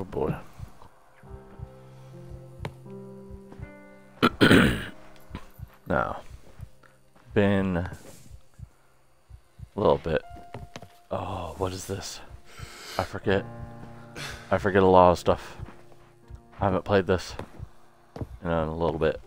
Oh boy. now, been a little bit. Oh, what is this? I forget. I forget a lot of stuff. I haven't played this in a little bit.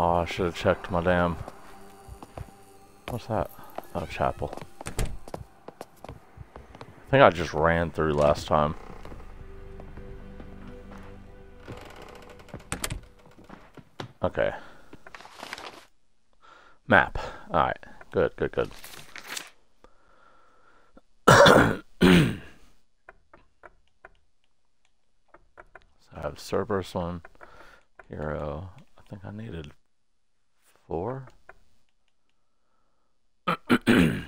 Oh, I should have checked my damn. What's that? Oh, chapel. I think I just ran through last time. Okay. Map. Alright. Good, good, good. so I have Cerberus one, Hero. I think I needed four. oh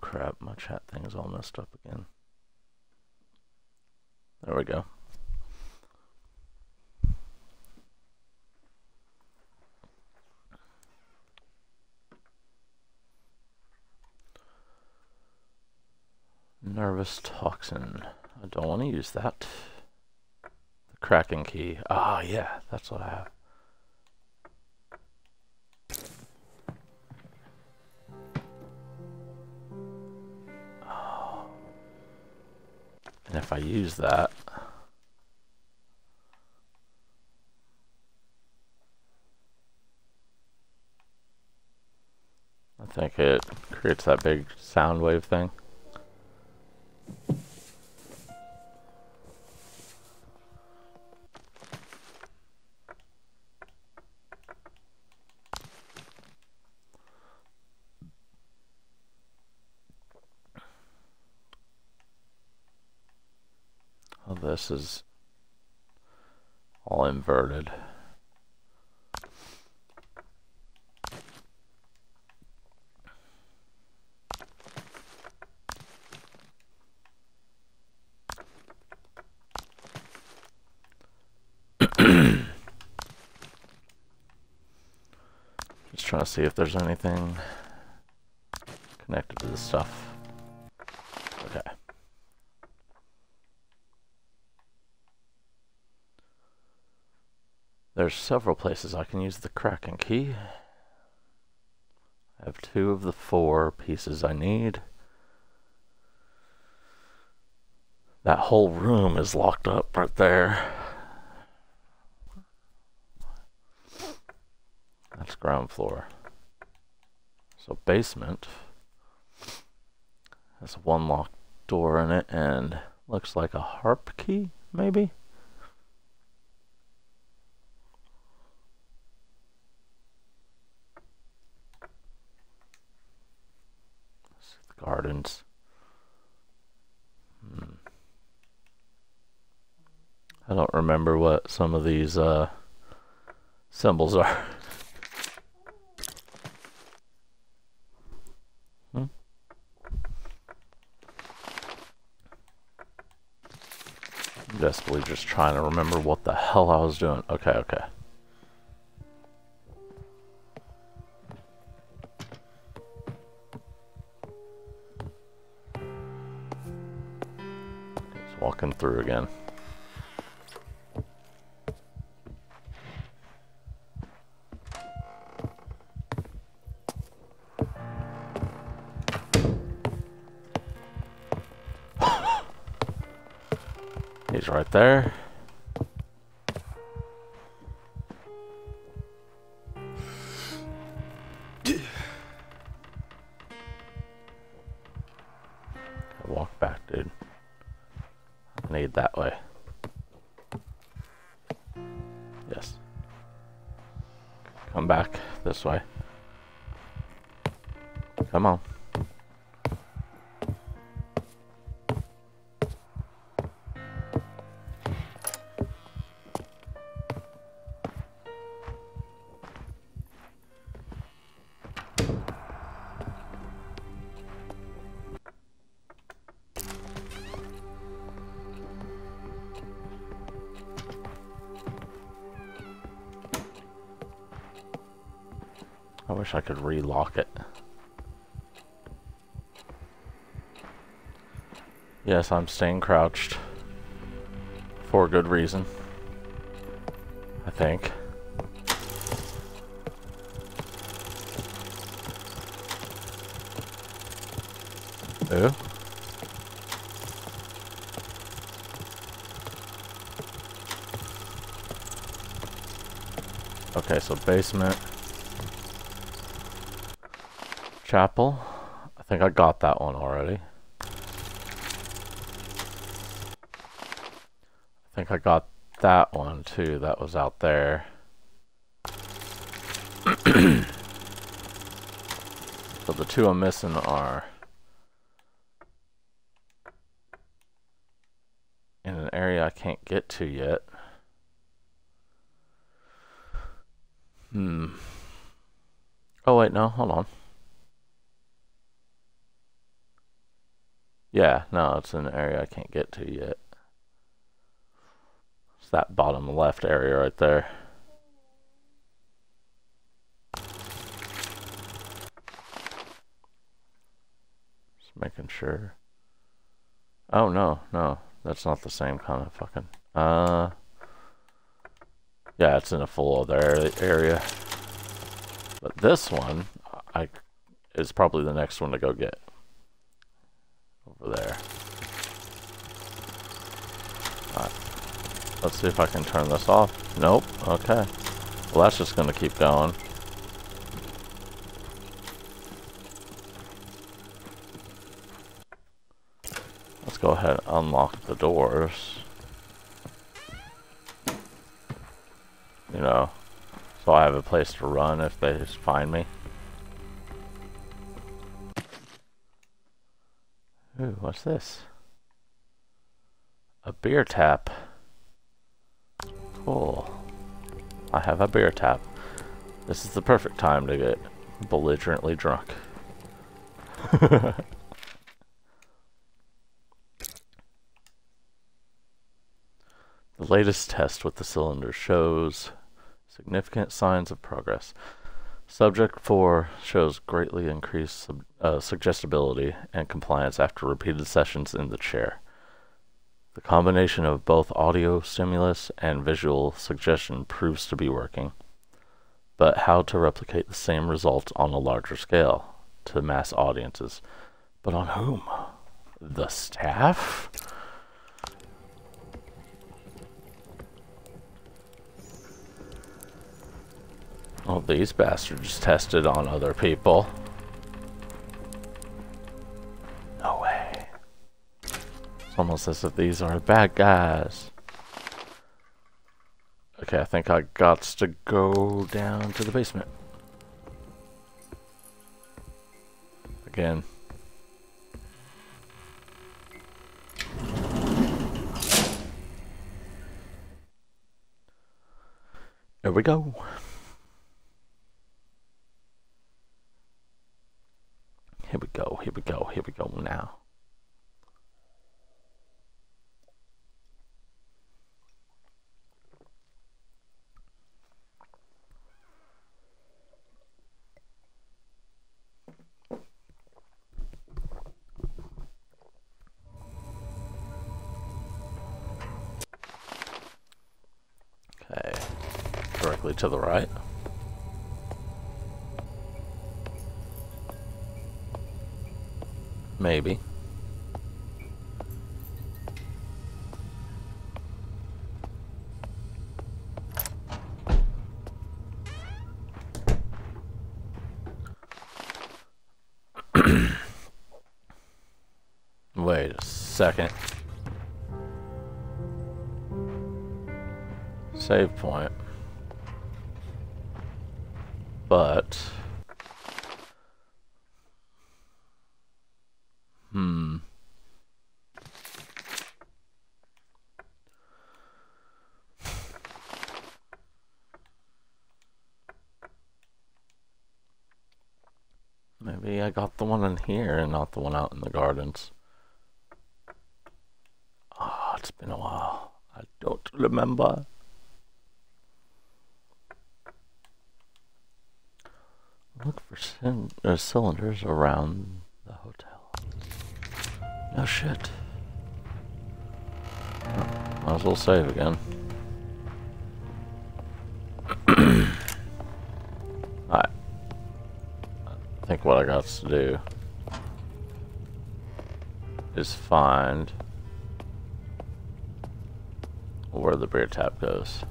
crap, my chat thing is all messed up again. There we go. Nervous toxin. I don't want to use that. Kraken key. Ah, yeah, that's what I have. Oh. And if I use that... I think it creates that big sound wave thing. Oh, this is all inverted. Just trying to see if there's anything connected to this stuff. Okay. There's several places I can use the Kraken key. I have two of the four pieces I need. That whole room is locked up right there. That's ground floor. So basement has one locked door in it and looks like a harp key, maybe? Gardens. Hmm. I don't remember what some of these uh, symbols are. hmm? I'm desperately just trying to remember what the hell I was doing. Okay, okay. Just walking through again. There. Walk back, dude. Need that way. Yes. Come back this way. Come on. I wish I could relock it. Yes, I'm staying crouched. For a good reason. I think. Ooh. Okay, so basement. Chapel. I think I got that one already. I think I got that one too. That was out there. so the two I'm missing are in an area I can't get to yet. Hmm. Oh wait, no, hold on. Yeah, no, it's an area I can't get to yet. It's that bottom left area right there. Just making sure. Oh, no, no. That's not the same kind of fucking... Uh... Yeah, it's in a full other area. But this one, I is probably the next one to go get. Over there. Alright. Let's see if I can turn this off. Nope. Okay. Well, that's just going to keep going. Let's go ahead and unlock the doors. You know, so I have a place to run if they find me. What's this? A beer tap. Cool. I have a beer tap. This is the perfect time to get belligerently drunk. the latest test with the cylinder shows significant signs of progress. Subject 4 shows greatly increased uh, suggestibility and compliance after repeated sessions in the chair. The combination of both audio stimulus and visual suggestion proves to be working. But how to replicate the same results on a larger scale to mass audiences? But on whom? The staff? Oh, these bastards tested on other people. No way. It's almost as if these are bad guys. Okay, I think I got to go down to the basement. Again. Here we go. Here we go, here we go, here we go now. Okay, to the right. Maybe. Wait a second. Save point. But... Hmm. Maybe I got the one in here and not the one out in the gardens. Ah, oh, it's been a while. I don't remember. Uh, cylinders around the hotel. No shit. Oh, might as well save again. I think what I got to do is find where the beer tap goes.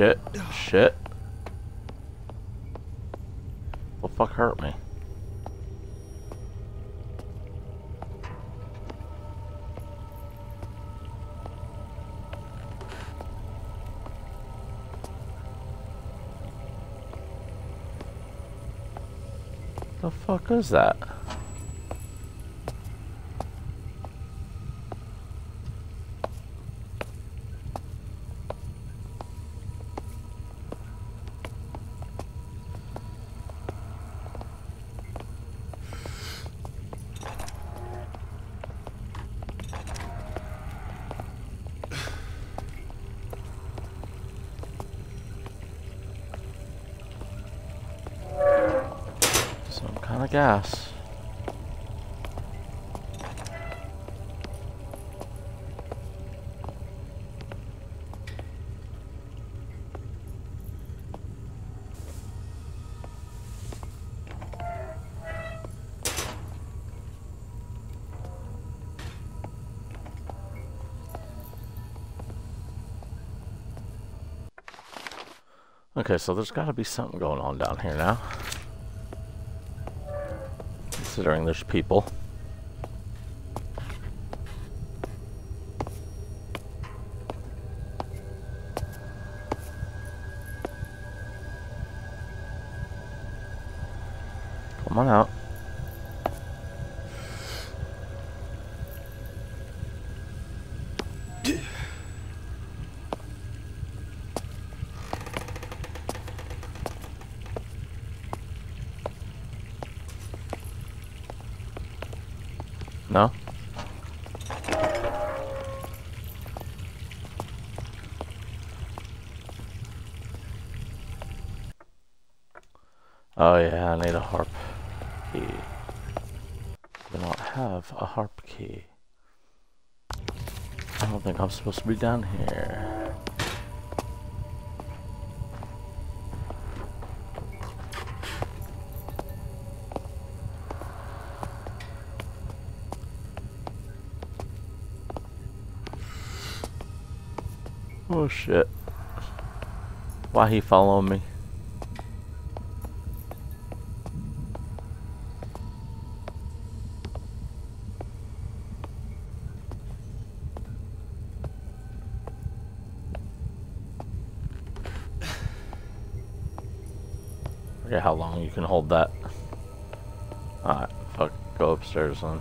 Shit. Shit. Fuck hurt me? The fuck is that? Gas. Okay, so there's got to be something going on down here now. Considering there's people. Come on out. No? Oh yeah, I need a harp key. Do not have a harp key. I don't think I'm supposed to be down here. Oh shit. Why he following me? Forget how long you can hold that. Alright, fuck, go upstairs then.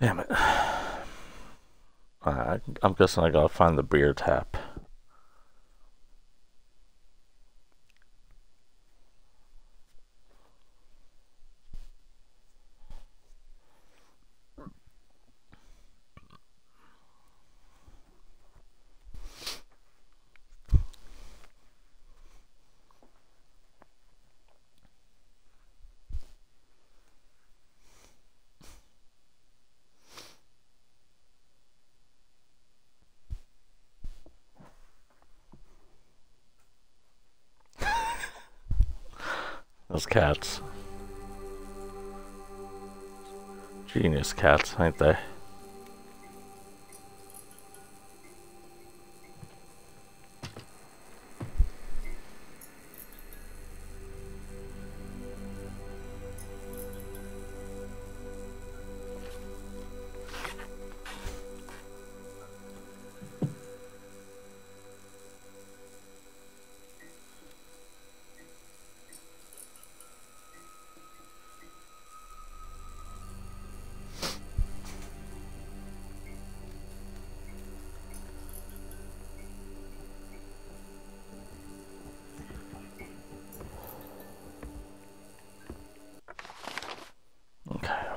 Damn it. Alright, I'm guessing I gotta find the beer tap. Those cats. Genius cats, ain't they?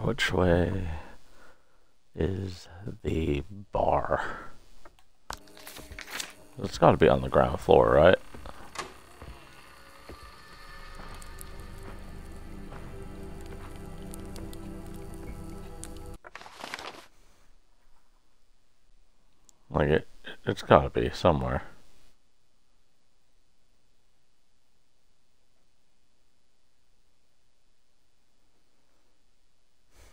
Which way is the bar? It's got to be on the ground floor, right? Like it, it's got to be somewhere.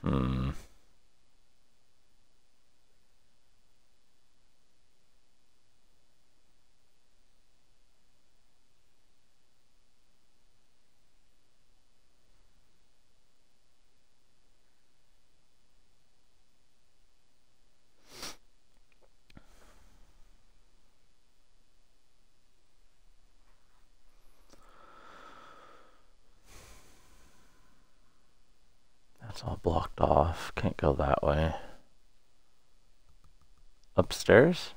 Hmm. That's all blocked off. Can't go that way. Upstairs?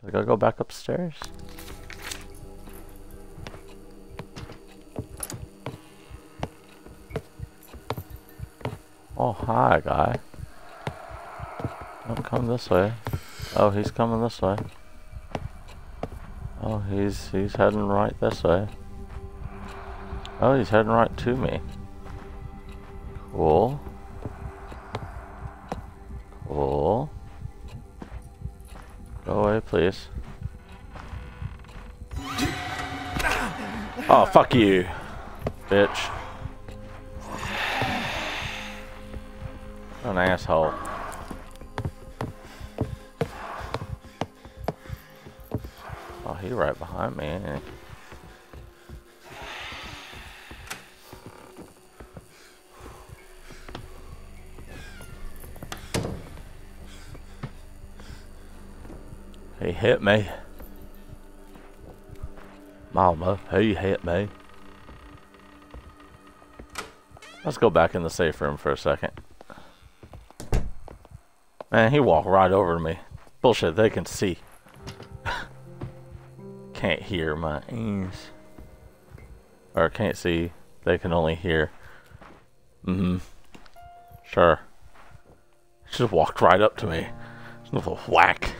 Do I gotta go back upstairs? Oh, hi, guy. Don't come this way. Oh, he's coming this way. Oh, he's he's heading right this way. Oh, he's heading right to me. Cool. Please. Oh, fuck you, bitch. An asshole. Oh, he right behind me. He hit me. Mama, he hit me. Let's go back in the safe room for a second. Man, he walked right over to me. Bullshit, they can see. can't hear my ears. Or can't see. They can only hear. Mm-hmm. Sure. Just walked right up to me. Just a whack.